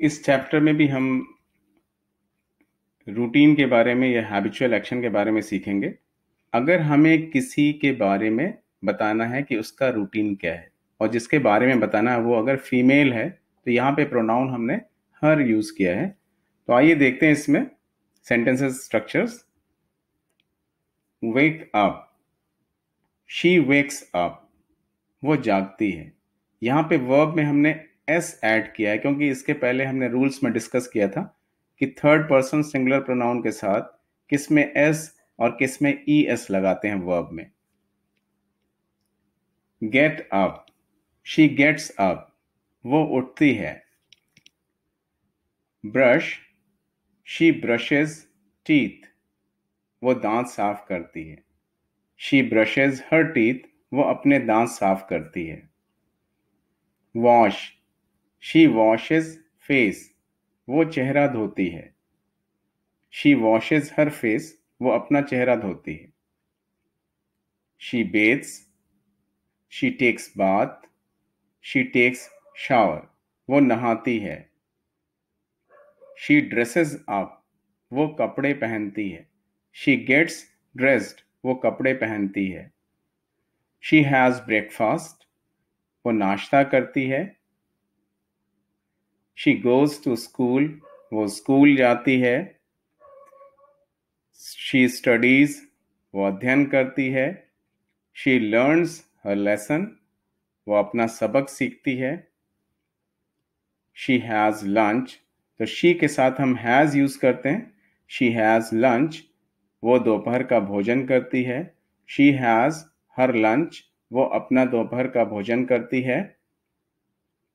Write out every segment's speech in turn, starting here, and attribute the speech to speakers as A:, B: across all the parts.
A: इस चैप्टर में भी हम रूटीन के बारे में या हैबिचुअल एक्शन के बारे में सीखेंगे। अगर हमें किसी के बारे में बताना है कि उसका रूटीन क्या है, और जिसके बारे में बताना है वो अगर फीमेल है तो यहाँ पे प्रोनाउन हमने हर यूज़ किया है। तो आइए देखते हैं इसमें sentences structures wake up she wakes up वो जागती है। यहाँ पे वर्ब में हमने एस ऐड किया है, क्योंकि इसके पहले हमने रूल्स में डिस्कस किया था कि थर्ड पर्सन सिंगुलर प्रोनाउन के साथ किसमें एस और किसमें ई एस लगाते हैं वर्ब में। Get up she gets up वो उठती है। ब्रश शी ब्रशेज टीथ वो दांत साफ़ करती है। शी ब्रशेज हर टीथ वो अपने दांत साफ़ करती है। वॉश शी वॉशेज फेस वो चेहरा धोती है। शी वॉशेज हर फेस वो अपना चेहरा धोती है। She bathes she takes bath she takes shower वो नहाती है। शी ड्रेसेस अप वो कपड़े पहनती है। शी गेट्स ड्रेस्ड वो कपड़े पहनती है। शी हैज़ ब्रेकफास्ट वो नाश्ता करती है। शी गोज टू स्कूल वो स्कूल जाती है. शी स्टडीज़ वो अध्ययन करती है. शी लर्न्स हर लेसन वो अपना सबक सीखती है. शी हैज़ लंच तो शी के साथ हम हैज़ यूज़ करते हैं. शी हैज़ लंच वो दोपहर का भोजन करती है. शी हैज़ हर लंच वो अपना दोपहर का भोजन करती है.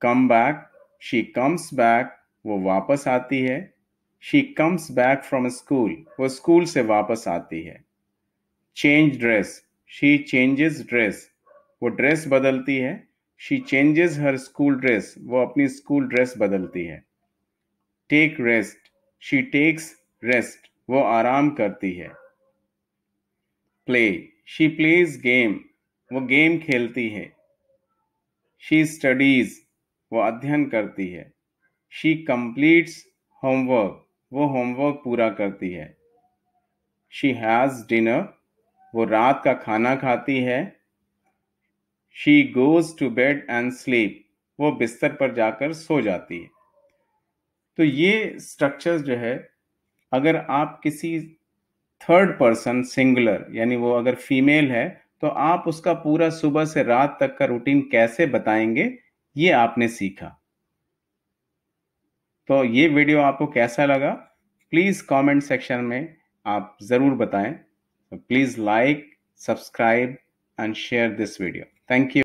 A: Come back she comes back वो वापस आती है। She comes back from school वो स्कूल से वापस आती है। Change dress she changes dress वो ड्रेस बदलती है। She changes her school dress वो अपनी स्कूल ड्रेस बदलती है। Take rest she takes rest वो आराम करती है। प्ले शी प्लेज गेम वो गेम खेलती है। शी स्टडीज़ वो अध्ययन करती है। शी कंप्लीट्स होमवर्क वो होमवर्क पूरा करती है। शी हैज़ डिनर वो रात का खाना खाती है। She goes to bed and sleep वो बिस्तर पर जाकर सो जाती है। तो ये स्ट्रक्चर जो है, अगर आप किसी थर्ड पर्सन सिंगुलर यानी वो अगर फीमेल है तो आप उसका पूरा सुबह से रात तक का रूटीन कैसे बताएँगे? ये आपने सीखा। तो ये वीडियो आपको कैसा लगा? प्लीज़ कमेंट सेक्शन में आप ज़रूर बताएँ। Please like subscribe and share this video thank you